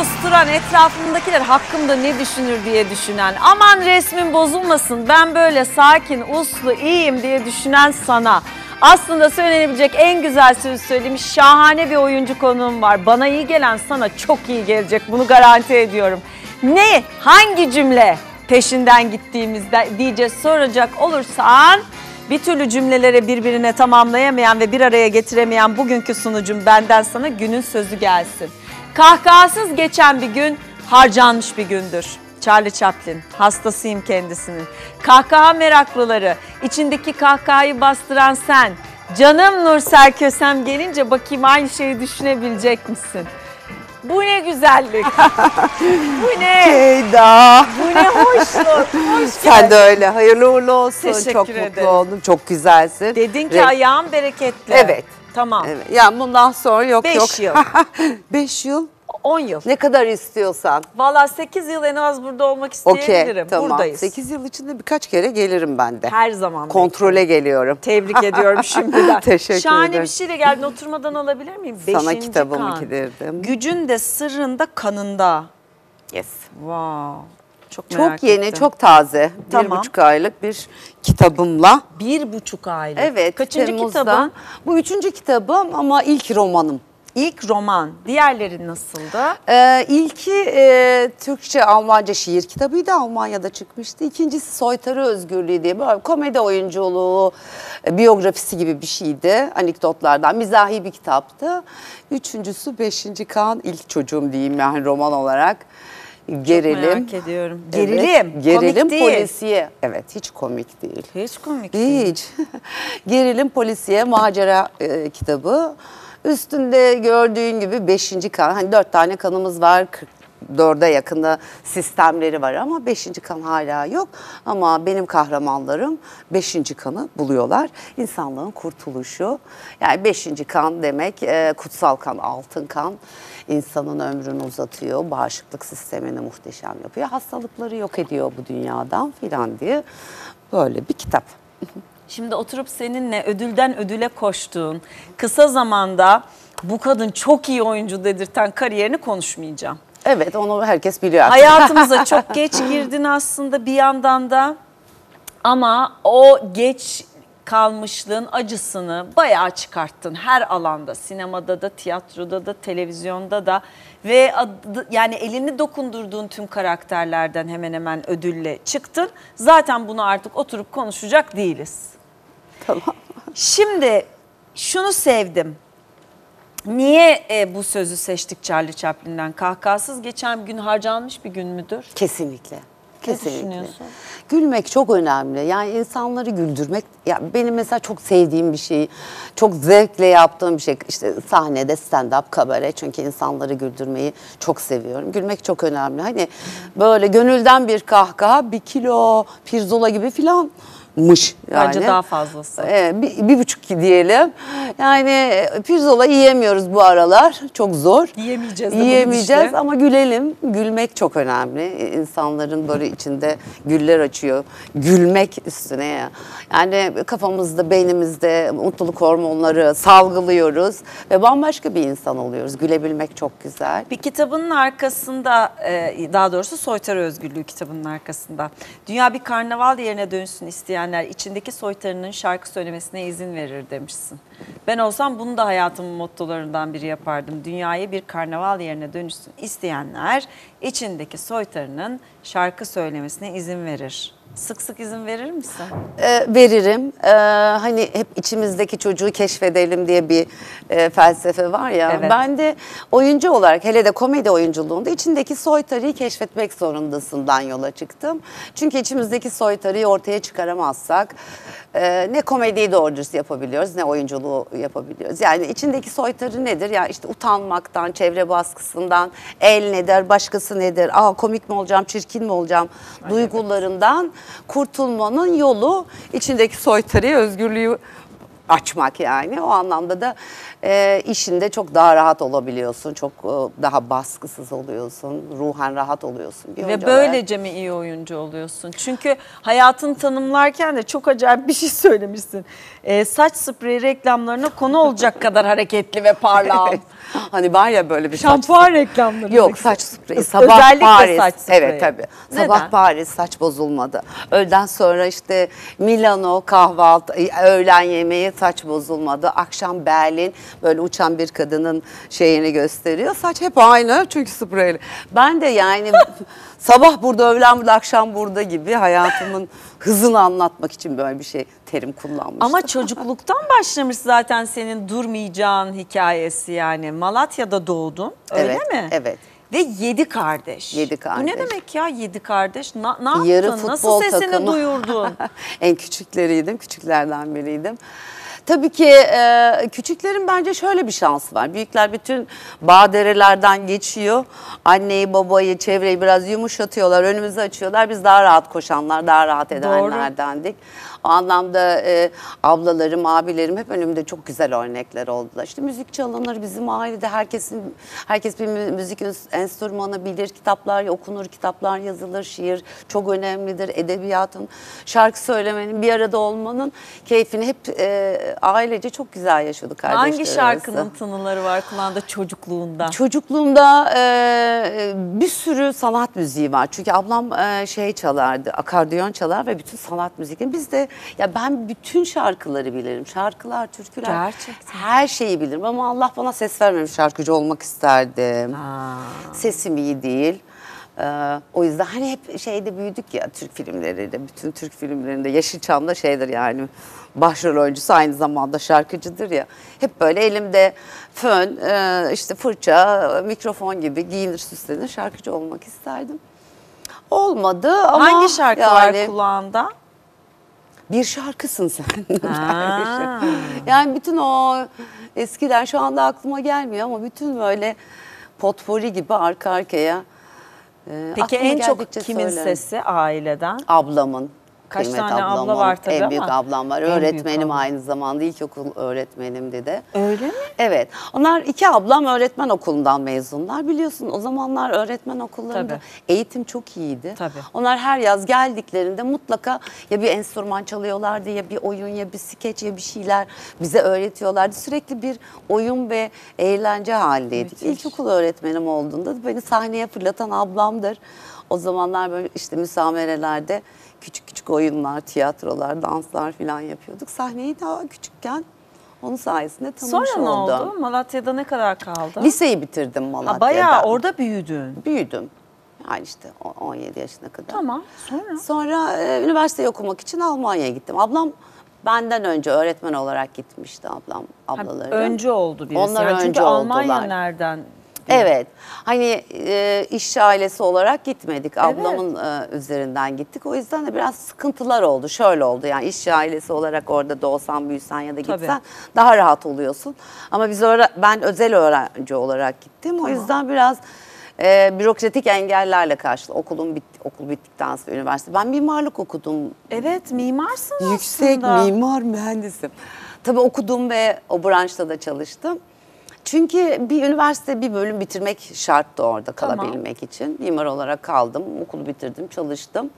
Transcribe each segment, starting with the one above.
kusturan etrafındakiler hakkımda ne düşünür diye düşünen aman resmin bozulmasın ben böyle sakin uslu iyiyim diye düşünen sana. Aslında söylenebilecek en güzel söz söyleyeyim şahane bir oyuncu konuğum var. Bana iyi gelen sana çok iyi gelecek bunu garanti ediyorum. Ne hangi cümle peşinden gittiğimizde diye soracak olursan bir türlü cümleleri birbirine tamamlayamayan ve bir araya getiremeyen bugünkü sunucum benden sana günün sözü gelsin. Kahkahasız geçen bir gün harcanmış bir gündür. Charlie Chaplin, hastasıyım kendisinin. Kahkaha meraklıları, içindeki kahkahayı bastıran sen. Canım Nursel Kösem gelince bakayım aynı şeyi düşünebilecek misin? Bu ne güzellik. Bu ne? Ceyda. Bu ne hoşluk. Hoş Sen de öyle. Hayırlı uğurlu olsun. Teşekkür çok ederim. mutlu oldum. Çok güzelsin. Dedin ki Renk- ayağım bereketli. Evet. Tamam. Evet. Ya bundan sonra yok Beş yok. yıl. 5 yıl. 10 yıl. Ne kadar istiyorsan. Valla 8 yıl en az burada olmak isteyebilirim. Tamam. Buradayız. 8 yıl içinde birkaç kere gelirim ben de. Her zaman. Kontrole geliyorum. Tebrik ediyorum şimdiden. Teşekkür Şahane ederim. bir şeyle geldin. Oturmadan alabilir miyim? Sana Beşinci kitabımı kan. kilirdim. Gücün de sırrında kanında. Yes. Wow. Çok merak Çok yeni, ettim. çok taze. Tamam. Bir buçuk aylık bir kitabımla. Bir buçuk aylık. Evet. Kaçıncı Temmuz'da. kitabın? Bu üçüncü kitabım ama ilk romanım. İlk roman. Diğerleri nasıldı? Ee, ilki e, Türkçe Almanca şiir kitabıydı Almanya'da çıkmıştı. İkincisi Soytarı Özgürlüğü diye böyle komedi oyunculuğu e, biyografisi gibi bir şeydi. Anekdotlardan mizahi bir kitaptı. Üçüncüsü Beşinci Kan ilk çocuğum diyeyim yani roman olarak. Gerilim. Merak ediyorum. Evet, Gerilim. Gerilim komik değil. polisiye. Evet hiç komik değil. Hiç komik değil. Hiç. Gerilim polisiye macera e, kitabı. Üstünde gördüğün gibi beşinci kan. Hani dört tane kanımız var. 44'e yakında sistemleri var ama beşinci kan hala yok. Ama benim kahramanlarım beşinci kanı buluyorlar. İnsanlığın kurtuluşu. Yani beşinci kan demek e, kutsal kan, altın kan. insanın ömrünü uzatıyor. Bağışıklık sistemini muhteşem yapıyor. Hastalıkları yok ediyor bu dünyadan filan diye. Böyle bir kitap. Şimdi oturup seninle ödülden ödüle koştuğun kısa zamanda bu kadın çok iyi oyuncu dedirten kariyerini konuşmayacağım. Evet onu herkes biliyor artık. Hayatımıza çok geç girdin aslında bir yandan da ama o geç kalmışlığın acısını bayağı çıkarttın her alanda sinemada da tiyatroda da televizyonda da ve adı- yani elini dokundurduğun tüm karakterlerden hemen hemen ödülle çıktın. Zaten bunu artık oturup konuşacak değiliz. Tamam. Şimdi şunu sevdim. Niye e, bu sözü seçtik Charlie Chaplin'den? Kahkahasız geçen gün harcanmış bir gün müdür? Kesinlikle. Kesinlikle. düşünüyorsun? Gülmek çok önemli. Yani insanları güldürmek ya benim mesela çok sevdiğim bir şey. Çok zevkle yaptığım bir şey. İşte sahnede stand up kabare çünkü insanları güldürmeyi çok seviyorum. Gülmek çok önemli. Hani böyle gönülden bir kahkaha bir kilo pirzola gibi filan mış yani. Bence daha fazlası. Evet, bir, bir buçuk diyelim. Yani e, pirzola yiyemiyoruz bu aralar. Çok zor. Yiyemeyeceğiz Yiyemeyeceğiz ama gülelim. Gülmek çok önemli. İnsanların böyle içinde güller açıyor. Gülmek üstüne ya. Yani kafamızda, beynimizde mutluluk hormonları salgılıyoruz ve bambaşka bir insan oluyoruz. Gülebilmek çok güzel. Bir kitabının arkasında, e, daha doğrusu Soytarı Özgürlüğü kitabının arkasında. Dünya bir karnaval yerine dönüşsün isteyenler içindeki soytarının şarkı söylemesine izin verir demişsin. Ben olsam bunu da hayatımın mottolarından biri yapardım. Dünyayı bir karnaval yerine dönüşsün isteyenler içindeki soytarının şarkı söylemesine izin verir. Sık sık izin verir misin? Ee, veririm. Ee, hani hep içimizdeki çocuğu keşfedelim diye bir e, felsefe var ya. Evet. Ben de oyuncu olarak hele de komedi oyunculuğunda içindeki soytarıyı keşfetmek zorundasından yola çıktım. Çünkü içimizdeki soytarıyı ortaya çıkaramazsak e, ne komediyi doğru dürüst yapabiliyoruz ne oyunculuğu yapabiliyoruz. Yani içindeki soytarı nedir? Ya işte utanmaktan, çevre baskısından, el ne der, başkası ne der, aa komik mi olacağım, çirkin mi olacağım duygularından kurtulmanın yolu içindeki soytarıyı, özgürlüğü açmak yani. O anlamda da e, işinde çok daha rahat olabiliyorsun. Çok e, daha baskısız oluyorsun. Ruhen rahat oluyorsun. Bir Ve oyuncu olarak. böylece mi iyi oyuncu oluyorsun? Çünkü hayatını tanımlarken de çok acayip bir şey söylemişsin. Ee, saç spreyi reklamlarına konu olacak kadar hareketli ve parlak. hani var ya böyle bir saç Şampuan reklamları. Yok saç spreyi. Sabah Özellikle Paris. saç spreyi. Evet tabii. Neden? Sabah Paris saç bozulmadı. Öğleden sonra işte Milano kahvaltı, öğlen yemeği saç bozulmadı. Akşam Berlin böyle uçan bir kadının şeyini gösteriyor. Saç hep aynı çünkü spreyli. Ben de yani sabah burada, öğlen burada, akşam burada gibi hayatımın hızını anlatmak için böyle bir şey terim kullanmıştım. Ama çocukluktan başlamış zaten senin durmayacağın hikayesi yani. Malatya'da doğdun öyle Evet, mi? evet. Ve yedi kardeş. Yedi Bu ne kardeş. demek ya yedi kardeş? Na, ne yaptın? Yarı Nasıl futbol sesini takımı. duyurdun? en küçükleriydim, küçüklerden biriydim. Tabii ki e, küçüklerin bence şöyle bir şansı var. Büyükler bütün badirelerden geçiyor. Anneyi, babayı, çevreyi biraz yumuşatıyorlar, önümüzü açıyorlar. Biz daha rahat koşanlar, daha rahat edenlerdendik. O anlamda e, ablalarım, abilerim hep önümde çok güzel örnekler oldular. İşte müzik çalınır bizim ailede herkesin herkes bir mü- müzik enstrümanı bilir, kitaplar okunur, kitaplar yazılır, şiir çok önemlidir. Edebiyatın, şarkı söylemenin, bir arada olmanın keyfini hep e, ailece çok güzel yaşıyorduk kardeşler Hangi arası. şarkının tınıları var kulağında çocukluğunda? Çocukluğumda e, bir sürü sanat müziği var. Çünkü ablam e, şey çalardı, akordeon çalar ve bütün sanat müziğini. Biz de ya ben bütün şarkıları bilirim. Şarkılar, türküler. Gerçekten. Her şeyi bilirim ama Allah bana ses vermemiş. Şarkıcı olmak isterdim. Aa. Sesim iyi değil. Ee, o yüzden hani hep şeyde büyüdük ya Türk filmleriyle, bütün Türk filmlerinde Yeşilçam'da şeydir yani başrol oyuncusu aynı zamanda şarkıcıdır ya. Hep böyle elimde fön, e, işte fırça, mikrofon gibi giyinir süslenir şarkıcı olmak isterdim. Olmadı ama Hangi şarkı yani kulağında? Bir şarkısın sen. Yani bütün o eskiden şu anda aklıma gelmiyor ama bütün böyle potpori gibi arka arkaya. e, Peki en çok kimin söylerim. sesi aileden? Ablamın. Kaç kıymet tane abla ablamın, var tabii En büyük ama ablam var. en büyük Öğretmenim abla. aynı zamanda. ilkokul öğretmenimdi de. Öyle mi? Evet. Onlar iki ablam öğretmen okulundan mezunlar. Biliyorsun o zamanlar öğretmen okullarında Tabii. eğitim çok iyiydi. Tabii. Onlar her yaz geldiklerinde mutlaka ya bir enstrüman çalıyorlardı ya bir oyun ya bir skeç ya bir şeyler bize öğretiyorlardı. Sürekli bir oyun ve eğlence halindeydik. Müthiş. İlkokul öğretmenim olduğunda beni sahneye fırlatan ablamdır. O zamanlar böyle işte müsamerelerde küçük küçük oyunlar, tiyatrolar, danslar falan yapıyorduk. Sahneyi daha küçükken onun sayesinde tanımış Sonra ne oldum. oldu? Malatya'da ne kadar kaldı? Liseyi bitirdim Malatya'da. Ha, bayağı orada büyüdün. Büyüdüm. Yani işte o- 17 yaşına kadar. Tamam. Sonra? Sonra e, üniversiteyi okumak için Almanya'ya gittim. Ablam benden önce öğretmen olarak gitmişti ablam, Ha, ablaları. önce oldu birisi. Onlar Yani Çünkü önce Almanya oldular. nereden? Evet. Hani e, işçi ailesi olarak gitmedik. Ablamın e, üzerinden gittik. O yüzden de biraz sıkıntılar oldu. Şöyle oldu yani işçi ailesi olarak orada doğsan, büyüsen ya da Tabii. gitsen daha rahat oluyorsun. Ama biz öğre- ben özel öğrenci olarak gittim. O yüzden biraz e, bürokratik engellerle karşı okulum bitti, okul bittikten sonra üniversite. Ben mimarlık okudum. Evet mimarsın Yüksek aslında. mimar mühendisim. Tabii okudum ve o branşta da çalıştım. Çünkü bir üniversite bir bölüm bitirmek şarttı orada Tamam. kalabilmek için. Mimar olarak kaldım, okulu bitirdim, çalıştım.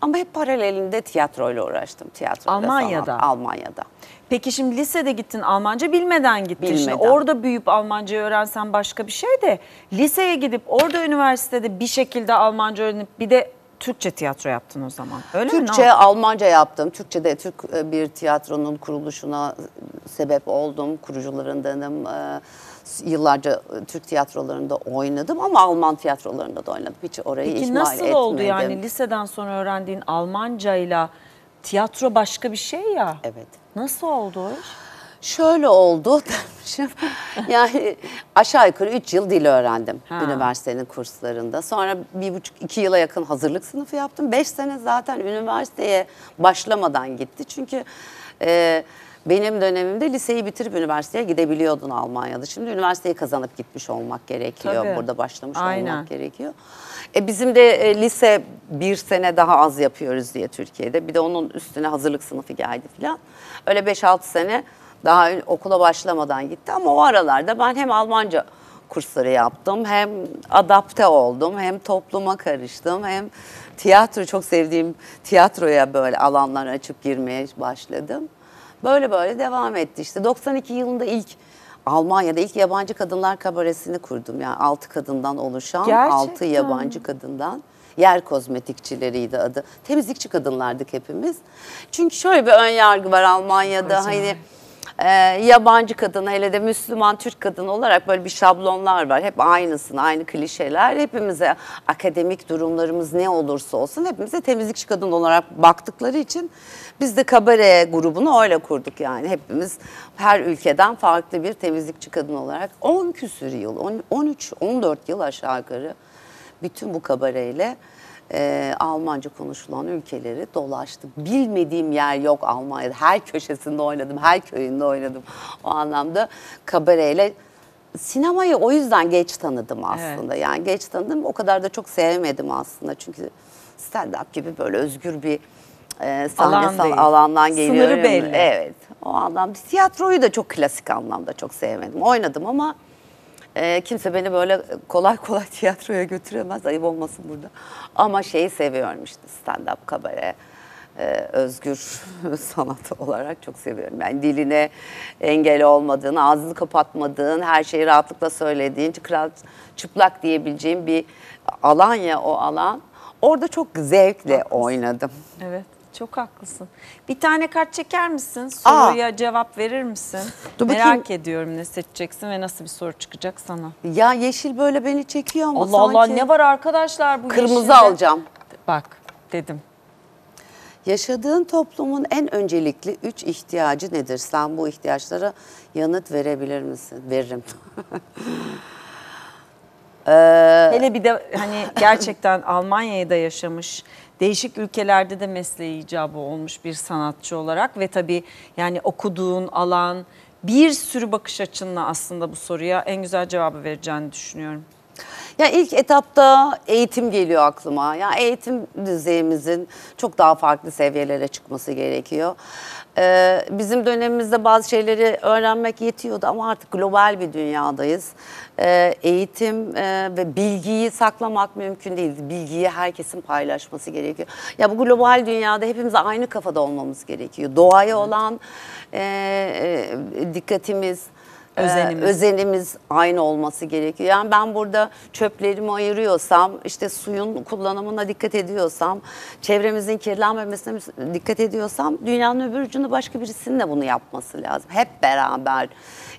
Ama hep paralelinde tiyatroyla uğraştım. Tiyatroyla Almanya'da? sanat- Almanya'da. Peki şimdi lisede gittin Almanca bilmeden gittin. Şimdi Bilmeden. orada büyüyüp Almanca öğrensen başka bir şey de liseye gidip orada üniversitede bir şekilde Almanca öğrenip bir de Türkçe tiyatro yaptın o zaman. Öyle mi? Türkçe, oldu? Almanca yaptım. Türkçe'de Türk e, bir tiyatronun kuruluşuna sebep oldum. Kurucularındanım. Ee, Yıllarca e, Türk tiyatrolarında oynadım ama Alman tiyatrolarında da oynadım. Hiç orayı Peki ihmal nasıl etmedim. oldu yani liseden sonra öğrendiğin Almancayla tiyatro başka bir şey ya. Evet. Nasıl oldu o iş? Şöyle oldu dermişim. yani aşağı yukarı 3 yıl dil öğrendim Ha. üniversitenin kurslarında. Sonra bir buçuk iki yıla yakın hazırlık sınıfı yaptım. Beş sene zaten üniversiteye başlamadan gitti. Çünkü e, benim dönemimde liseyi bitirip üniversiteye gidebiliyordun Almanya'da. Şimdi üniversiteyi kazanıp gitmiş olmak gerekiyor. Tabii. Burada başlamış Aynen. olmak gerekiyor. E bizim de e, lise bir sene daha az yapıyoruz diye Türkiye'de. Bir de onun üstüne hazırlık sınıfı geldi falan. Öyle 5-6 sene Daha okula başlamadan gitti ama o aralarda ben hem Almanca kursları yaptım hem adapte oldum hem topluma karıştım hem tiyatro çok sevdiğim tiyatroya böyle alanlar açıp girmeye başladım. Böyle böyle devam etti işte. 92 yılında ilk Almanya'da ilk yabancı kadınlar kabaresini kurdum. Yani 6 kadından oluşan Gerçekten 6 yabancı kadından. Yer kozmetikçileriydi adı. Temizlikçi kadınlardık hepimiz. Çünkü şöyle bir ön yargı var Almanya'da Acayip. hani e, yabancı kadın hele de Müslüman Türk kadın olarak böyle bir şablonlar var. Hep aynısını, aynı klişeler. Hepimize akademik durumlarımız ne olursa olsun hepimize temizlikçi kadın olarak baktıkları için biz de kabare grubunu öyle kurduk yani. Hepimiz her ülkeden farklı bir temizlikçi kadın olarak 10 küsür yıl, 13-14 yıl aşağı yukarı bütün bu kabareyle e, Almanca konuşulan ülkeleri dolaştık. Bilmediğim yer yok Almanya'da. Her köşesinde oynadım, her köyünde oynadım. O anlamda kabareyle sinemayı o yüzden geç tanıdım aslında. Yani geç tanıdım. O kadar da çok sevmedim aslında. Çünkü stand-up gibi böyle özgür bir e, sahnesel Alan alandan Sınırı geliyorum. belli. Evet. O anlamda tiyatroyu da çok klasik anlamda çok sevmedim. Oynadım ama e, kimse beni böyle kolay kolay tiyatroya götüremez. Ayıp olmasın burada. Ama şeyi seviyorum işte stand-up kabare. e, özgür sanat olarak çok seviyorum. Yani diline engel olmadığın, ağzını kapatmadığın, her şeyi rahatlıkla söylediğin, kral çıplak diyebileceğim bir alan ya o alan. Orada çok zevkle oynadım. Evet. Çok haklısın. Bir tane kart çeker misin? Soruya cevap verir misin? Dur Merak bakayım. ediyorum ne seçeceksin ve nasıl bir soru çıkacak sana. Ya yeşil böyle beni çekiyor ama Allah Allah sanki ne var arkadaşlar bu Kırmızı yeşilde? alacağım. Bak dedim. Yaşadığın toplumun en öncelikli üç ihtiyacı nedir? Sen bu ihtiyaçlara yanıt verebilir misin? Veririm. Hele bir de hani gerçekten Almanya'da yaşamış, değişik ülkelerde de mesleği icabı olmuş bir sanatçı olarak ve tabii yani okuduğun alan bir sürü bakış açınla aslında bu soruya en güzel cevabı vereceğini düşünüyorum. Ya ilk etapta eğitim geliyor aklıma. Ya eğitim düzeyimizin çok daha farklı seviyelere çıkması gerekiyor. Ee, bizim dönemimizde bazı şeyleri öğrenmek yetiyordu ama artık global bir dünyadayız. Ee, eğitim e, ve bilgiyi saklamak mümkün değil. Bilgiyi herkesin paylaşması gerekiyor. Ya bu global dünyada hepimiz aynı kafada olmamız gerekiyor. Doğaya olan e, e, dikkatimiz, e, Özenimiz. özenimiz aynı olması gerekiyor. Yani ben burada çöplerimi ayırıyorsam, işte suyun kullanımına dikkat ediyorsam, çevremizin kirlenmemesine dikkat ediyorsam dünyanın öbür ucunda başka birisinin de bunu yapması lazım. Hep beraber.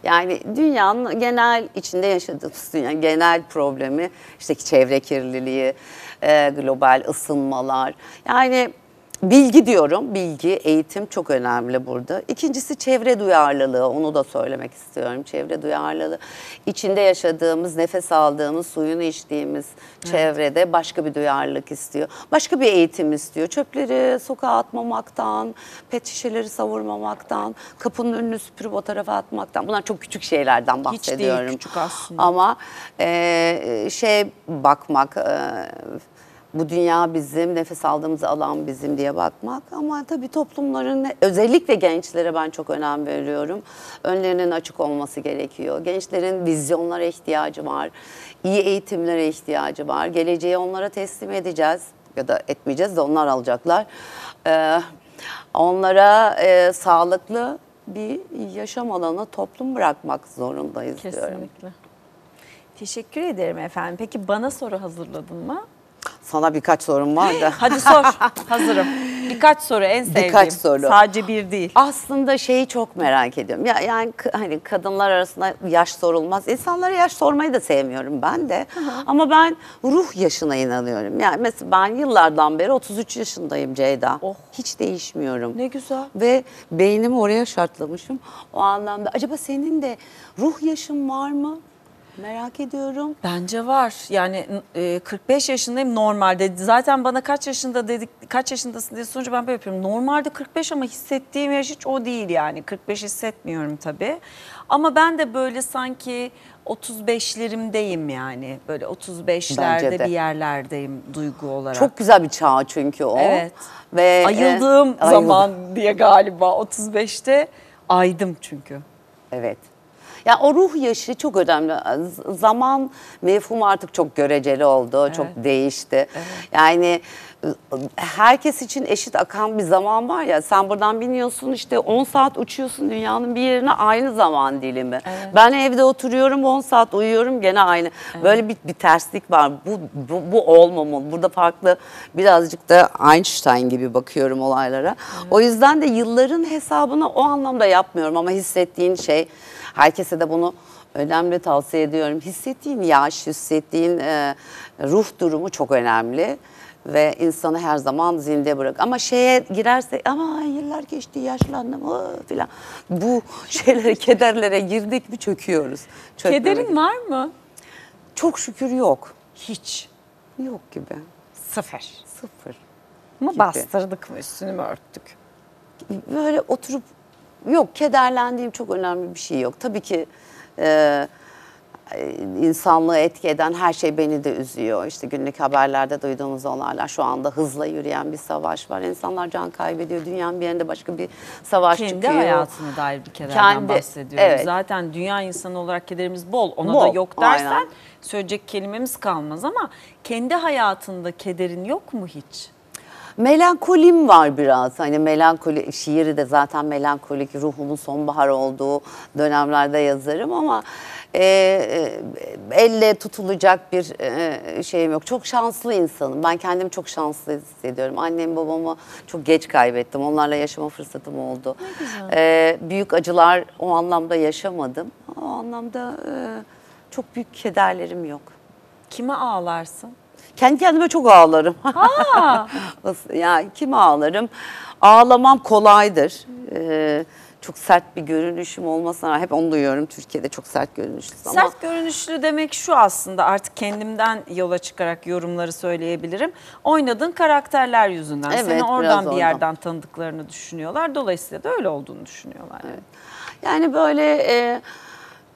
Yani dünyanın genel içinde yaşadığımız dünya genel problemi işte çevre kirliliği, e, global ısınmalar. Yani Bilgi diyorum, bilgi, eğitim çok önemli burada. İkincisi çevre duyarlılığı, onu da söylemek istiyorum. Çevre duyarlılığı, içinde yaşadığımız, nefes aldığımız, suyunu içtiğimiz çevrede başka bir duyarlılık istiyor. Başka bir eğitim istiyor. Çöpleri sokağa atmamaktan, pet şişeleri savurmamaktan, kapının önünü süpürüp o tarafa atmaktan. Bunlar çok küçük şeylerden Hiç değil, bahsediyorum. küçük aslında. Ama e, şey bakmak... e, bu dünya bizim, nefes aldığımız alan bizim diye bakmak. Ama tabii toplumların özellikle gençlere ben çok önem veriyorum. Önlerinin açık olması gerekiyor. Gençlerin vizyonlara ihtiyacı var. iyi eğitimlere ihtiyacı var. Geleceği onlara teslim edeceğiz ya da etmeyeceğiz de onlar alacaklar. Ee, onlara e, sağlıklı bir yaşam alanı, toplum bırakmak zorundayız diyorum. Kesinlikle. Teşekkür ederim efendim. Peki bana soru hazırladın mı? Sana birkaç sorum var da. Hadi sor. Hazırım. Birkaç soru en sevdiğim. Birkaç soru. Sadece bir değil. Aslında şeyi çok merak ediyorum. Ya yani hani kadınlar arasında yaş sorulmaz. İnsanlara yaş sormayı da sevmiyorum ben de. Ama ben ruh yaşına inanıyorum. Yani mesela ben yıllardan beri 33 yaşındayım Ceyda. Oh. Hiç değişmiyorum. Ne güzel. Ve beynimi oraya şartlamışım. O anlamda acaba senin de ruh yaşın var mı? Merak ediyorum. Bence var. Yani e, 45 yaşındayım normalde. Zaten bana kaç yaşında dedik, kaç yaşındasın diye sorunca ben böyle yapıyorum. Normalde 45 ama hissettiğim yaş hiç o değil yani. 45 hissetmiyorum tabii. Ama ben de böyle sanki 35'lerimdeyim yani. Böyle 35'lerde de. bir yerlerdeyim duygu olarak. Çok güzel bir çağ çünkü o. Evet. Ve Ayıldığım e, zaman diye galiba 35'te aydım çünkü. Evet. Ya o ruh yaşı çok önemli. Z- Zaman mefhumu artık çok göreceli oldu, çok değişti. Yani ı, herkes için eşit akan bir zaman var ya. Sen buradan biniyorsun işte 10 saat uçuyorsun dünyanın bir yerine aynı zaman dilimi. Ben evde oturuyorum 10 saat uyuyorum gene aynı. Böyle bir, bir terslik var. Bu, bu bu olmamalı. Burada farklı birazcık da Einstein gibi bakıyorum olaylara. O yüzden de yılların hesabını o anlamda yapmıyorum ama hissettiğin şey Herkese de bunu önemli tavsiye ediyorum. Hissettiğin yaş, hissettiğin e, ruh durumu çok önemli ve insanı her zaman zinde bırak. Ama şeye girerse ama yıllar geçti yaşlandım ıı, filan. Bu şeylere, kederlere girdik mi çöküyoruz. Çökmemek- Kederin var mı? Çok şükür yok. Hiç. Yok gibi. Sıfır. Sıfır. Mı Gibi. bastırdık mı üstünü mü örttük? böyle oturup yok kederlendiğim çok önemli bir şey yok. Tabii ki e, insanlığı etki eden her şey beni de üzüyor. İşte günlük haberlerde duyduğumuz olaylar şu anda hızla yürüyen bir savaş var. İnsanlar can kaybediyor. Dünyanın bir yerinde başka bir savaş Kendi çıkıyor. hayatına dair bir kederden Kendi- bahsediyorum. evet. Zaten dünya insanı olarak kederimiz bol. Ona da Bol, yok dersen aynen. söyleyecek kelimemiz kalmaz ama kendi hayatında kederin yok mu hiç? Melankolim var biraz. Hani melankoli şiiri de zaten melankolik ruhumun sonbahar olduğu dönemlerde yazarım ama e, e, elle tutulacak bir e, şeyim yok. Çok şanslı insanım. Ben kendimi çok şanslı hissediyorum. Annem babamı çok geç kaybettim. Onlarla yaşama fırsatım oldu. E, büyük acılar o anlamda yaşamadım. O anlamda e, çok büyük kederlerim yok. Kime ağlarsın? Kendi kendime çok ağlarım. ya kim ağlarım? Ağlamam kolaydır. Ee, çok sert bir görünüşüm olmasına hep onu duyuyorum. Türkiye'de çok sert görünüşlüyüz ama Sert görünüşlü demek şu aslında artık kendimden yola çıkarak yorumları söyleyebilirim. Oynadığın karakterler yüzünden. Evet, Seni oradan bir oradan. yerden tanıdıklarını düşünüyorlar. Dolayısıyla da öyle olduğunu düşünüyorlar. yani böyle e,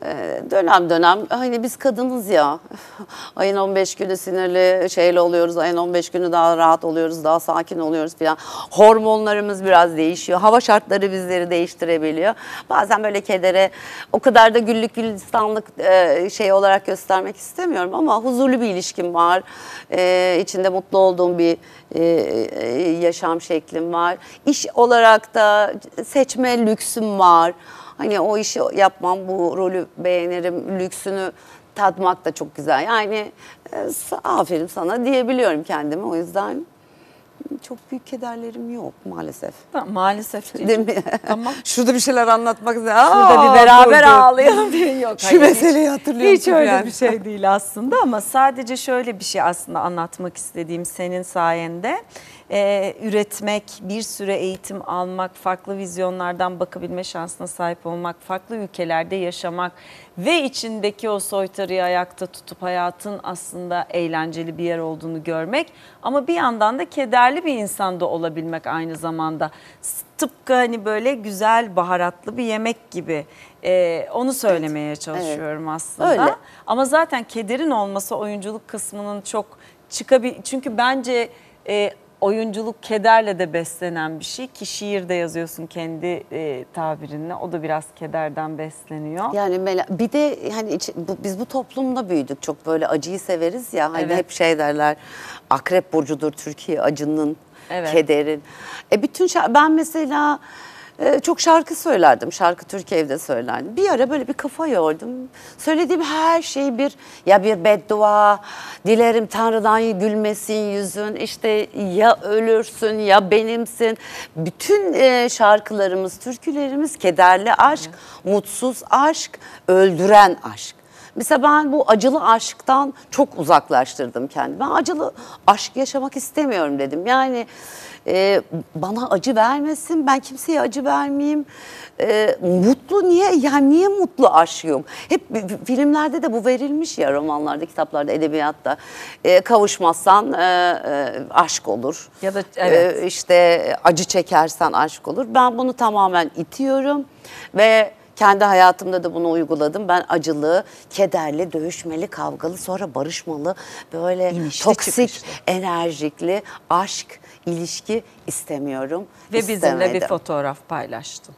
e, dönem dönem hani biz kadınız ya. Ayın 15 günü sinirli şeyle oluyoruz ayın 15 günü daha rahat oluyoruz daha sakin oluyoruz. falan hormonlarımız biraz değişiyor hava şartları bizleri değiştirebiliyor. Bazen böyle kedere o kadar da güllük gülistanlık e, şey olarak göstermek istemiyorum ama huzurlu bir ilişkim var. E, içinde mutlu olduğum bir e, yaşam şeklim var. İş olarak da seçme lüksüm var Hani o işi yapmam, bu rolü beğenirim, lüksünü tatmak da çok güzel. Yani e, aferin sana diyebiliyorum kendime. O yüzden çok büyük kederlerim yok maalesef. Tamam, maalesef değil. Değil mi? Tamam. Şurada bir şeyler anlatmak üzere. Burada bir beraber ağlayalım diye yok. Şu Hayır, meseleyi hiç- hatırlıyor Hiç öyle yani? bir şey değil aslında ama sadece şöyle bir şey aslında anlatmak istediğim senin sayende. Ee, üretmek, bir süre eğitim almak, farklı vizyonlardan bakabilme şansına sahip olmak, farklı ülkelerde yaşamak ve içindeki o soytarıyı ayakta tutup hayatın aslında eğlenceli bir yer olduğunu görmek ama bir yandan da kederli bir insan da olabilmek aynı zamanda. Tıpkı hani böyle güzel baharatlı bir yemek gibi Ee, onu söylemeye çalışıyorum aslında. Öyle. Ama zaten kederin olması oyunculuk kısmının çok çıkabil çünkü bence e, oyunculuk kederle de beslenen bir şey ki şiirde yazıyorsun kendi e, tabirinle o da biraz kederden besleniyor. Yani mela- bir de hani iç- bu- biz bu toplumda büyüdük çok böyle acıyı severiz ya hani Evet. hep şey derler akrep burcudur Türkiye acının Evet. kederin. E bütün şa- ben mesela e, çok şarkı söylerdim şarkı Türkiye'de söylerdim. Bir ara böyle bir kafa yordum. Söylediğim her şey bir ya bir beddua dilerim Tanrı'dan gülmesin yüzün işte ya ölürsün ya benimsin. Bütün e, şarkılarımız türkülerimiz kederli aşk, mutsuz aşk, öldüren aşk. Mesela ben bu acılı aşktan çok uzaklaştırdım kendimi. Ben acılı aşk yaşamak istemiyorum dedim. Yani e, bana acı vermesin, ben kimseye acı vermeyeyim. E, mutlu niye? Yani niye mutlu aşk yok? Hep filmlerde de bu verilmiş ya romanlarda, kitaplarda, edebiyatta. E, kavuşmazsan e, e, aşk olur. Ya da- evet. E, işte acı çekersen aşk olur. Ben bunu tamamen itiyorum ve kendi hayatımda da bunu uyguladım. Ben acılı, kederli, dövüşmeli, kavgalı, sonra barışmalı, böyle İnişli toksik, çıkışlı. enerjikli aşk, ilişki istemiyorum. Ve bizimle bir istemedim. fotoğraf paylaştın.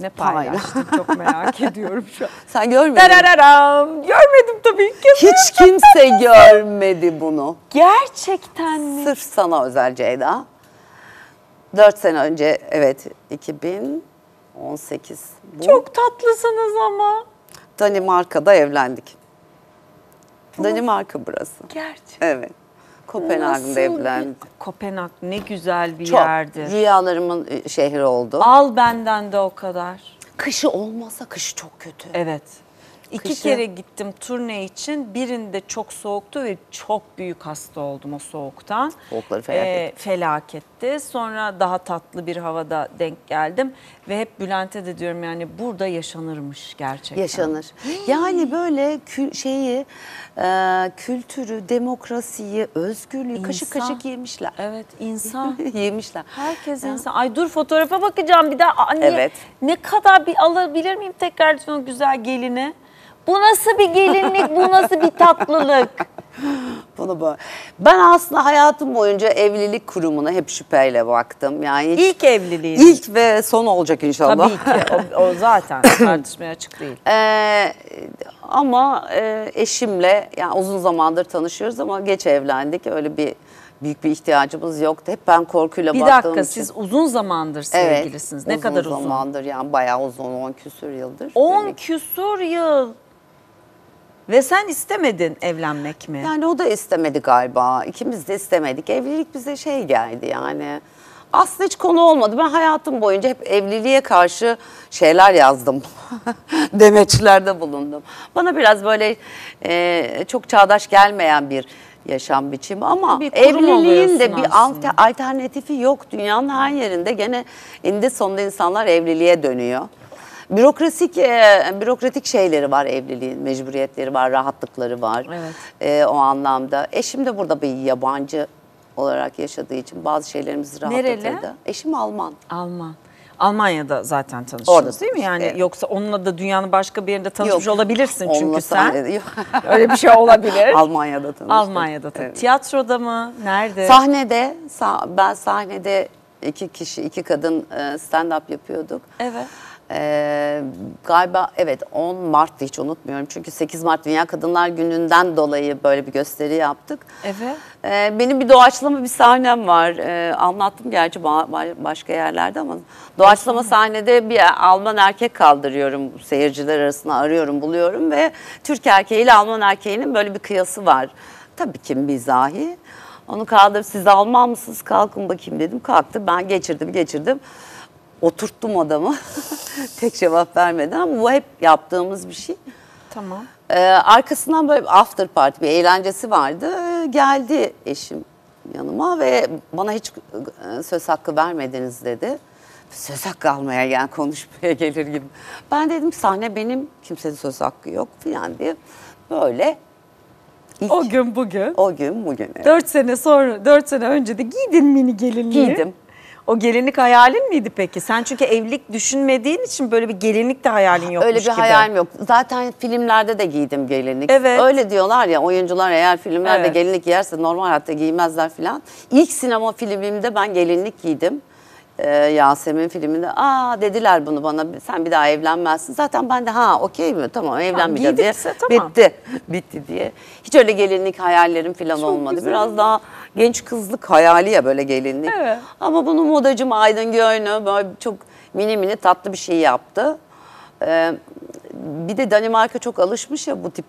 Ne paylaştın çok merak ediyorum şu an. Sen görmedin. Darararam. Görmedim tabii ki. Hiç kimse görmedi bunu. Gerçekten mi? Sırf sana özel Ceyda. 4 sene önce evet 2018. Bu. Çok tatlısınız ama. Danimarka'da evlendik. Danimarka burası. Gerçekten. Evet. Kopenhag'da evlendik. Kopenhag ne güzel bir Çok. yerdir. Rüyalarımın e, şehri oldu. Al benden de o kadar. Kışı olmasa kışı çok kötü. Evet. İki Kışı- kere gittim turne için. Birinde çok soğuktu ve çok büyük hasta oldum o soğuktan. Soğukları felaket. Ee, felaketti. Sonra daha tatlı bir havada denk geldim. Ve hep Bülent'e de diyorum yani burada yaşanırmış gerçekten. Yaşanır. Yani böyle kü- şeyi, e, kültürü, demokrasiyi, özgürlüğü kaşık İnsan. kaşık yemişler. Evet insan. yemişler. Herkes insan. Ay dur fotoğrafa bakacağım bir daha. Aa, niye- Evet. Ne kadar bir alabilir miyim tekrar lütfen o güzel gelini? Bu nasıl bir gelinlik, bu nasıl bir tatlılık? Bunu böyle. Ben aslında hayatım boyunca evlilik kurumuna hep şüpheyle baktım. Yani hiç- İlk evliliğin. ilk ve son olacak inşallah. Tabii ki. O, o zaten tartışmaya açık değil. Ee, ama e, eşimle yani uzun zamandır tanışıyoruz ama geç evlendik. Öyle bir büyük bir ihtiyacımız yoktu. Hep ben korkuyla Bir baktığım dakika için. siz uzun zamandır Evet, sevgilisiniz. ne kadar uzun? zamandır yani bayağı uzun 10 küsür yıldır. 10 Demek. küsur yıl. Ve sen istemedin evlenmek mi? Yani o da istemedi galiba. İkimiz de istemedik. Evlilik bize şey geldi yani. Aslında hiç konu olmadı. Ben hayatım boyunca hep evliliğe karşı şeyler yazdım. Demeçlerde bulundum. Bana biraz böyle e, çok çağdaş gelmeyen bir yaşam biçimi ama Bir evliliğin de bir aslında. alter- alternatifi yok. Dünyanın her yerinde gene eninde sonunda insanlar evliliğe dönüyor. Bürokratik e, bürokratik şeyleri var evliliğin, mecburiyetleri var, rahatlıkları var. Evet. E, o anlamda. Eşim de burada bir yabancı olarak yaşadığı için bazı şeylerimizi rahatlatırdı. Nereli? Eşim Alman. Alman. Almanya'da zaten tanıştınız Orada değil mi? Yani evet. yoksa onunla da dünyanın başka bir yerinde tanışmış Yok. olabilirsin çünkü Onunla sen. Öyle bir şey olabilir. Almanya'da tanıştık. Almanya'da tabii. Evet. Tiyatroda mı? Nerede? Sahnede, sa- ben sahnede iki kişi, iki kadın e, stand-up yapıyorduk. Evet. Ee, galiba evet 10 Mart'tı hiç unutmuyorum. Çünkü 8 Mart Dünya Kadınlar Günü'nden dolayı böyle bir gösteri yaptık. Evet. Ee, benim bir doğaçlama bir sahnem var. Ee, anlattım gerçi ba- ba- başka yerlerde ama doğaçlama sahnede bir Alman erkek kaldırıyorum. Seyirciler arasında arıyorum, buluyorum ve Türk erkeğiyle Alman erkeğinin böyle bir kıyası var. Tabii ki mizahi. Onu kaldırıp siz Alman mısınız kalkın bakayım dedim. Kalktı ben geçirdim geçirdim. Oturttum adamı. Tek cevap vermeden ama bu hep yaptığımız bir şey. Tamam. Ee, arkasından böyle bir after party bir eğlencesi vardı. Ee, geldi eşim yanıma ve bana hiç e, söz hakkı vermediniz dedi. Söz hakkı almaya gel konuşmaya gelir gibi. Ben dedim sahne benim kimsenin söz hakkı yok falan diye. Böyle ilk, O gün bugün. o gün bugün. evet. Dört sene sonra, dört sene önce de giydin mini gelinliği. Giydim. O gelinlik hayalin miydi peki? Sen çünkü evlilik düşünmediğin için böyle bir gelinlik de hayalin yokmuş Öyle bir gibi. hayalim yok. Zaten filmlerde de giydim gelinlik. Evet. Öyle diyorlar ya oyuncular eğer filmlerde Evet. gelinlik giyerse normal hayatta giymezler falan. İlk sinema filmimde ben gelinlik giydim. Ee, Yasemin filminde. Aa dediler bunu bana sen bir daha evlenmezsin. Zaten ben de ha okey mi tamam evlenmeyeceğim diye. tamam. Bitti. Bitti diye. Hiç öyle gelinlik hayallerim falan Çok olmadı. güzel. Biraz daha genç kızlık hayali ya böyle gelinlik. Evet. Ama bunu modacım Aydın Göynü böyle çok mini mini tatlı bir şey yaptı. Ee, bir de Danimarka çok alışmış ya bu tip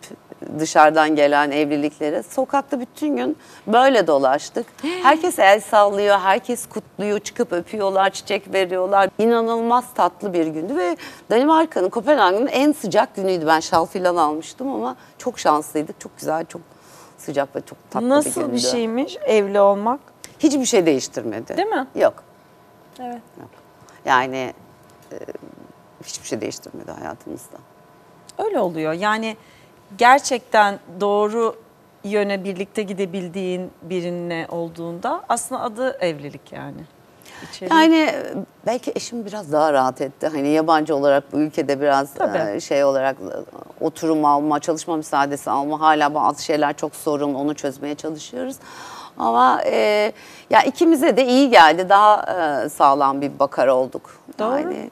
dışarıdan gelen evliliklere. Sokakta bütün gün böyle dolaştık. Herkes el sallıyor, herkes kutluyor, çıkıp öpüyorlar, çiçek veriyorlar. İnanılmaz tatlı bir gündü ve Danimarka'nın, Kopenhag'ın en sıcak günüydü. Ben şal filan almıştım ama çok şanslıydık. Çok güzel, çok sıcak ve çok tatlı bir Nasıl gündü. bir şeymiş evli olmak? Hiçbir şey değiştirmedi. Değil mi? Yok. Evet. Yani e, hiçbir şey değiştirmedi hayatımızda. Öyle oluyor. Yani gerçekten doğru yöne birlikte gidebildiğin birinle olduğunda aslında adı evlilik yani. İçeri- Yani e, belki eşim biraz daha rahat etti. Hani yabancı olarak bu ülkede biraz Tabii. e, şey olarak e, oturum alma, çalışma müsaadesi alma hala bazı şeyler çok sorun onu çözmeye çalışıyoruz. Ama e, ya ikimize de iyi geldi. Daha e, sağlam bir bakar olduk. Doğru. Yani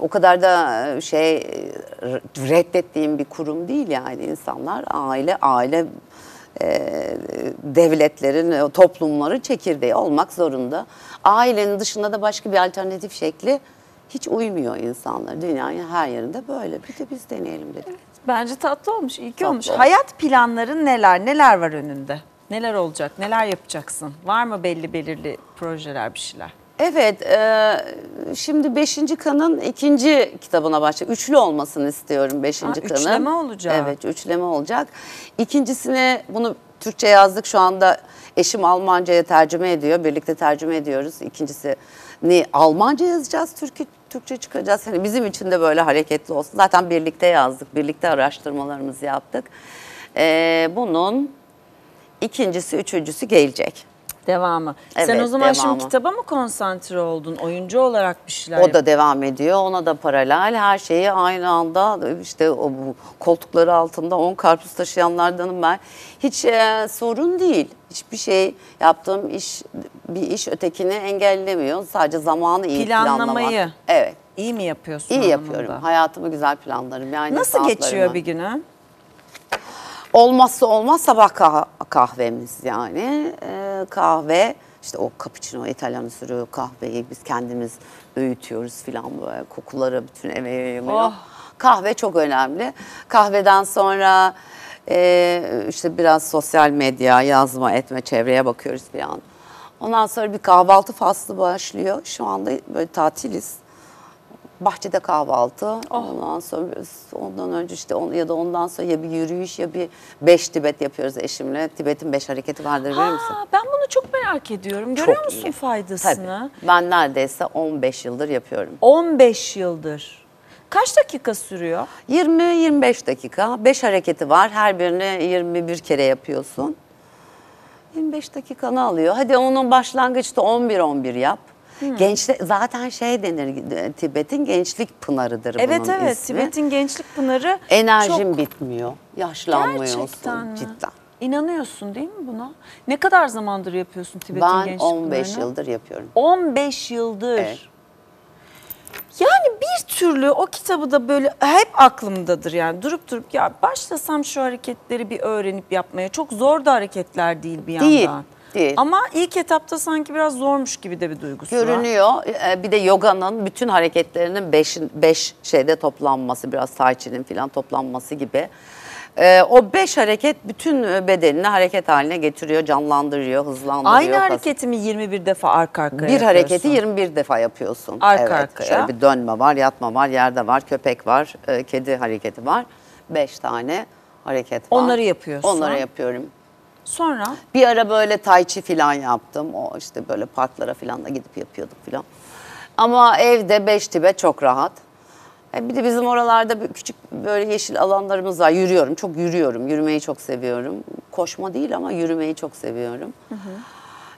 o kadar da e, şey e, reddettiğim bir kurum değil yani insanlar aile aile e, devletlerin e, toplumları çekirdeği olmak zorunda. Ailenin dışında da başka bir alternatif şekli hiç uymuyor insanlar. Dünyanın her yerinde böyle. Bir de biz deneyelim dedik. Bence tatlı olmuş, iyi ki Tatlı olmuş. olmuş. Hayat planların neler? Neler var önünde? Neler olacak? Neler yapacaksın? Var mı belli belirli projeler, bir şeyler? Evet, e, şimdi Beşinci Kan'ın ikinci kitabına başlayacak. Üçlü olmasını istiyorum Beşinci Ha, Kan'ın. üçleme olacak. Evet, üçleme olacak. İkincisini, bunu Türkçe yazdık şu anda eşim Almanca'ya tercüme ediyor. Birlikte tercüme ediyoruz. İkincisini Almanca yazacağız, Türkçe, Türkçe çıkacağız. Hani bizim için de böyle hareketli olsun. Zaten birlikte yazdık, birlikte araştırmalarımızı yaptık. E, bunun ikincisi, üçüncüsü gelecek. Devamı. Sen Evet, o zaman devamı. şimdi kitaba mı konsantre oldun? Oyuncu olarak bir şeyler O da devam ediyor. Ona da paralel her şeyi aynı anda işte o bu koltukları altında 10 karpuz taşıyanlardanım ben. Hiç e, sorun değil. Hiçbir şey yaptığım iş bir iş ötekini engellemiyor. Sadece zamanı iyi Planlamayı. planlamak. Evet. İyi mi yapıyorsun? iyi anlamında? yapıyorum. Hayatımı güzel planlarım. Yani Nasıl geçiyor bir günü? Olmazsa olmaz sabah kah- kahvemiz yani. Ee, kahve işte o cappuccino İtalyan usulü kahveyi biz kendimiz öğütüyoruz filan böyle kokuları bütün eve yayılıyor. Oh. Kahve çok önemli. Kahveden sonra e, işte biraz sosyal medya, yazma, etme, çevreye bakıyoruz bir an. Ondan sonra bir kahvaltı faslı başlıyor. Şu anda böyle tatiliz. Bahçede kahvaltı. Oh. Ondan sonra ondan önce işte on, ya da ondan sonra ya bir yürüyüş ya bir beş Tibet yapıyoruz eşimle. Tibet'in beş hareketi vardır misin? Ha, ben bunu çok merak ediyorum. Görüyor Çok musun iyi. faydasını? Tabii. Ben neredeyse 15 yıldır yapıyorum. 15 yıldır. Kaç dakika sürüyor? 20-25 dakika. 5 hareketi var. Her birini 21 kere yapıyorsun. 25 dakikanı alıyor. Hadi onun başlangıçta 11-11 yap. Hmm. Gençlik zaten şey denir Tibet'in gençlik pınarıdır Evet bunun evet ismi. Tibet'in gençlik pınarı Enerjin çok bitmiyor. Yaşlanmıyorsun gerçekten cidden. İnanıyorsun değil mi buna? Ne kadar zamandır yapıyorsun Tibet'in Ben gençlik 15 pınarını? yıldır yapıyorum. 15 yıldır. Evet. Yani bir türlü o kitabı da böyle hep aklımdadır yani durup durup ya başlasam şu hareketleri bir öğrenip yapmaya çok zor da hareketler değil bir yandan. değil. Ama ilk etapta sanki biraz zormuş gibi de bir duygusu var. Görünüyor. Ee, Bir de yoganın bütün hareketlerinin 5 beş şeyde toplanması, biraz tai chi'nin falan toplanması gibi. Ee, o beş hareket bütün bedenini hareket haline getiriyor, canlandırıyor, hızlandırıyor. Aynı kas- hareketi mi 21 defa arka arkaya Bir yapıyorsun? hareketi 21 defa yapıyorsun. Arka evet. arkaya. Şöyle bir dönme var, yatma var, yerde var, köpek var, e, kedi hareketi var. Beş tane hareket var. Onları yapıyorsun. Onları yapıyorum. Sonra Bir ara böyle tai chi falan yaptım. O işte böyle parklara falan da gidip yapıyorduk falan. Ama evde beş tibe çok rahat. E bir de bizim oralarda küçük böyle yeşil alanlarımız var. Yürüyorum, çok yürüyorum. Yürümeyi çok seviyorum. Koşma değil ama yürümeyi çok seviyorum.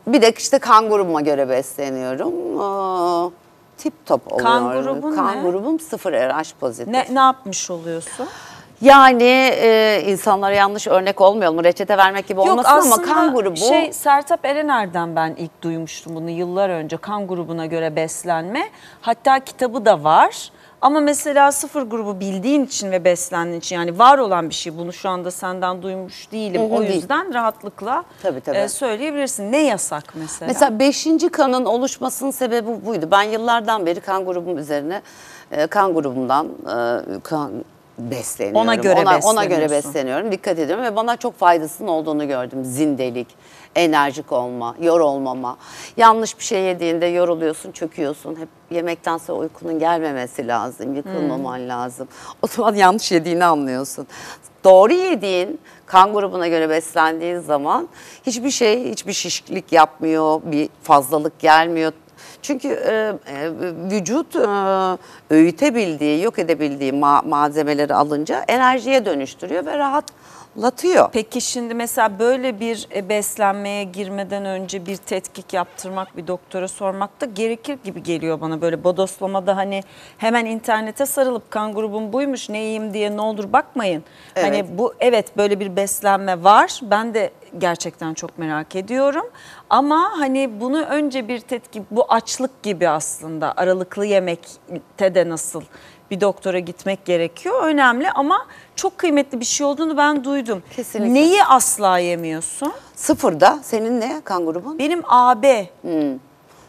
Bir de işte kan grubuma göre besleniyorum. Aa, tip top oluyor. Kan grubun kan ne? grubum sıfır RH pozitif. ne, ne yapmış oluyorsun? Yani e, insanlara yanlış örnek olmayalım. Reçete vermek gibi olmasın ama kan grubu... şey Sertap Erener'den ben ilk duymuştum bunu yıllar önce kan grubuna göre beslenme. Hatta kitabı da var. Ama mesela sıfır grubu bildiğin için ve beslendiğin için yani var olan bir şey bunu şu anda senden duymuş değilim. Hı hı, o değil. yüzden rahatlıkla Tabii, tabii. e, söyleyebilirsin. Ne yasak mesela? Mesela beşinci kanın oluşmasının sebebi buydu. Ben yıllardan beri kan grubum üzerine e, kan grubumdan e, kan besleniyorum. Ona göre ona, ona göre besleniyorum. Dikkat ediyorum ve bana çok faydasının olduğunu gördüm. Zindelik, enerjik olma, yorulmama. Yanlış bir şey yediğinde yoruluyorsun, çöküyorsun. Hep yemekten sonra uykunun gelmemesi lazım, yıkılmaman Hmm. lazım. O zaman yanlış yediğini anlıyorsun. Doğru yediğin, kan grubuna göre beslendiğin zaman hiçbir şey, hiçbir şişlik yapmıyor, bir fazlalık gelmiyor. Çünkü e, e, vücut e, öğütebildiği, yok edebildiği ma- malzemeleri alınca enerjiye dönüştürüyor ve rahat latıyor. Peki şimdi mesela böyle bir e, beslenmeye girmeden önce bir tetkik yaptırmak, bir doktora sormak da gerekir gibi geliyor bana. Böyle bodoslamada hani hemen internete sarılıp kan grubum buymuş ne yiyeyim diye ne olur bakmayın. Evet. Hani bu evet böyle bir beslenme var. Ben de gerçekten çok merak ediyorum. Ama hani bunu önce bir tetkik bu açlık gibi aslında aralıklı yemekte de nasıl bir doktora gitmek gerekiyor. Önemli ama çok kıymetli bir şey olduğunu ben duydum. Kesinlikle. Neyi asla yemiyorsun? Sıfırda senin ne kan grubun? Benim AB.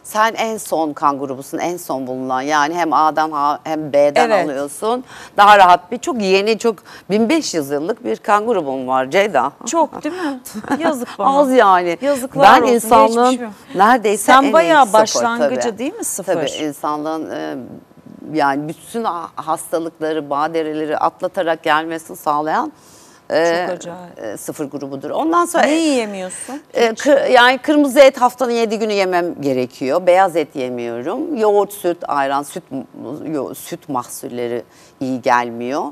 Sen en son kan grubusun, en son bulunan. Yani hem A'dan hem B'den Evet. alıyorsun. Daha rahat bir, çok yeni, çok 1500 yıllık bir kan grubun var Ceyda. Çok değil mi? Yazık bana. Az yani. Yazıklar ben olsun, insanlığın neredeyse Sen en bayağı sıfır başlangıcı tabii. değil mi sıfır? Tabii insanlığın e, yani bütün ha- hastalıkları, badireleri atlatarak gelmesini sağlayan e, e, sıfır grubudur. Ondan sonra Ne yiyemiyorsun? e, yani kırmızı et haftanın 7 günü yemem gerekiyor. Beyaz et yemiyorum. Yoğurt, süt, ayran, süt yo- süt mahsulleri iyi gelmiyor.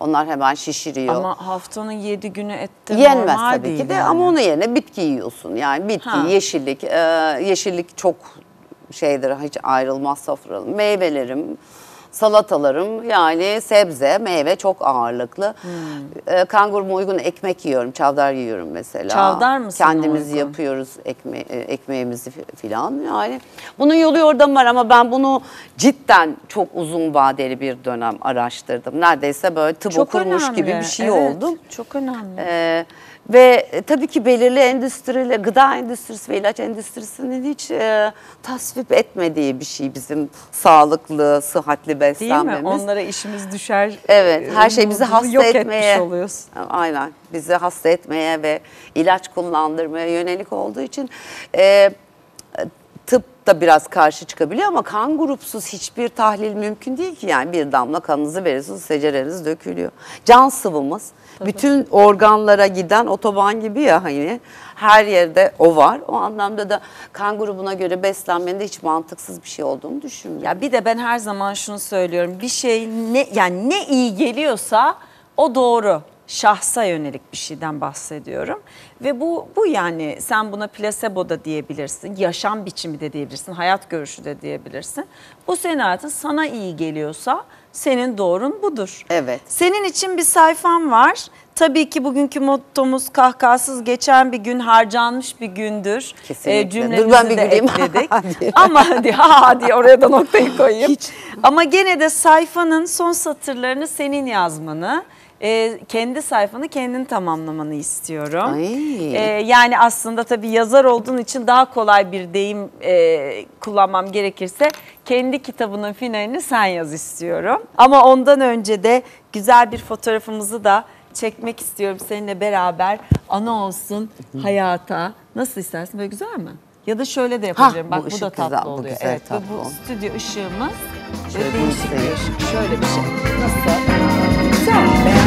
Onlar hemen şişiriyor. Ama haftanın 7 günü ette Yenmez normal tabii değil ki de yani. ama onun yerine bitki yiyorsun. Yani bitki, Ha. yeşillik, e, yeşillik çok şeydir hiç ayrılmaz sofralarım. Meyvelerim, salatalarım yani sebze, meyve çok ağırlıklı. Hmm. E, kan grubuma uygun ekmek yiyorum, çavdar yiyorum mesela. Çavdar mı sana Kendimiz uygun? yapıyoruz ekme, e, ekmeğimizi fi- filan yani. Bunun yolu yordamı var ama ben bunu cidden çok uzun vadeli bir dönem araştırdım. Neredeyse böyle tıp Çok okurmuş önemli. gibi bir şey Evet, oldum. Çok önemli. Ee, ve e, tabii ki belirli endüstriler, gıda endüstrisi ve ilaç endüstrisinin hiç e, tasvip etmediği bir şey bizim sağlıklı, sıhhatli Değil beslenmemiz. mi? Onlara işimiz düşer. Evet, her şey bizi hasta yok etmeye. etmiş oluyorsun. Aynen, bizi hasta etmeye ve ilaç kullandırmaya yönelik olduğu için e, tıp da biraz karşı çıkabiliyor ama kan grupsuz hiçbir tahlil mümkün değil ki. Yani bir damla kanınızı verirsiniz, secereniz dökülüyor. Can sıvımız bütün organlara giden otoban gibi ya hani her yerde o var. O anlamda da kan grubuna göre beslenmenin de hiç mantıksız bir şey olduğunu düşünmüyorum. Ya bir de ben her zaman şunu söylüyorum. Bir şey ne yani ne iyi geliyorsa o doğru. Şahsa yönelik bir şeyden bahsediyorum. Ve bu bu yani sen buna plasebo da diyebilirsin, yaşam biçimi de diyebilirsin, hayat görüşü de diyebilirsin. Bu senin hayatın sana iyi geliyorsa senin doğrun budur. Evet. Senin için bir sayfam var. Tabii ki bugünkü mottomuz kahkahasız geçen bir gün harcanmış bir gündür. Kesinlikle. cümlemizi Dur ben bir de güleyim. ekledik. Ama hadi ha hadi oraya da noktayı koyayım. Ama gene de sayfanın son satırlarını senin yazmanı, e, kendi sayfanı kendin tamamlamanı istiyorum. Ay. E, yani aslında tabii yazar olduğun için daha kolay bir deyim e, kullanmam gerekirse kendi kitabının finalini sen yaz istiyorum. Ama ondan önce de güzel bir fotoğrafımızı da çekmek istiyorum seninle beraber. Ana olsun hayata. Nasıl istersin? Böyle güzel mi? Ya da şöyle de yapabilirim. bu Bak bu, ışık da tatlı güzel, bu oluyor. güzel, evet, ve tatlı bu oldu. stüdyo ışığımız Şöyle değişik bir ışık. Şöyle bir şey. Nasıl? Güzel. Beğendim.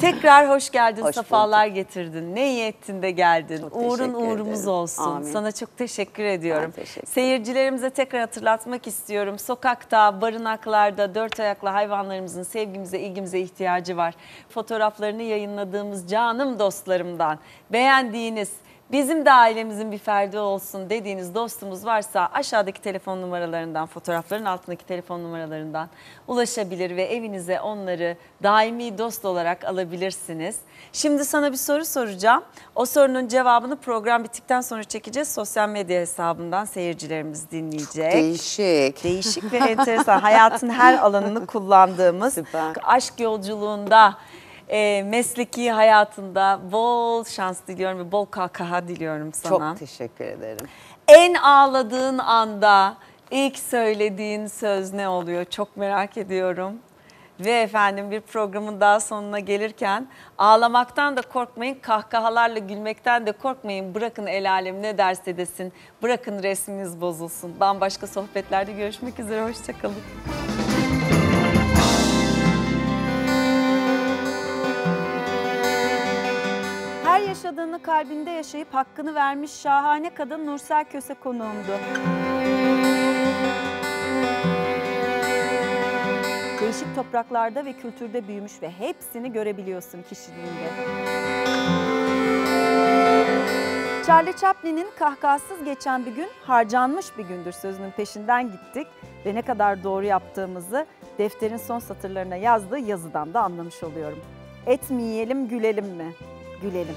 Tekrar hoş geldin, Hoş sefalar getirdin. Ne iyi ettin de geldin. Çok Uğrun teşekkür uğrumuz ederim. olsun. Amin. Sana çok teşekkür ediyorum. Ben teşekkür Seyircilerimize tekrar hatırlatmak istiyorum. Sokakta, barınaklarda dört ayaklı hayvanlarımızın sevgimize, ilgimize ihtiyacı var. Fotoğraflarını yayınladığımız canım dostlarımdan beğendiğiniz, bizim de ailemizin bir ferdi olsun dediğiniz dostumuz varsa aşağıdaki telefon numaralarından, fotoğrafların altındaki telefon numaralarından ulaşabilir ve evinize onları daimi dost olarak alabilirsiniz. Şimdi sana bir soru soracağım. O sorunun cevabını program bittikten sonra çekeceğiz. Sosyal medya hesabından seyircilerimiz dinleyecek. Değişik. Değişik ve enteresan. Hayatın her alanını kullandığımız Süper. aşk yolculuğunda, e, mesleki hayatında bol şans diliyorum ve bol kahkaha diliyorum sana. Çok teşekkür ederim. En ağladığın anda ilk söylediğin söz ne oluyor? Çok merak ediyorum. Ve efendim bir programın daha sonuna gelirken ağlamaktan da korkmayın, kahkahalarla gülmekten de korkmayın. Bırakın el alem ne derse desin, bırakın resminiz bozulsun. Bambaşka sohbetlerde görüşmek üzere, hoşçakalın. Yaşadığını kalbinde yaşayıp hakkını vermiş şahane kadın Nursel Köse konuğumdu. Değişik topraklarda ve kültürde büyümüş ve hepsini görebiliyorsun kişiliğinde. Charlie Chaplin'in kahkahasız geçen bir gün harcanmış bir gündür sözünün peşinden gittik ve ne kadar doğru yaptığımızı defterin son satırlarına yazdığı yazıdan da anlamış oluyorum. Et mi yiyelim gülelim mi? Gülelim.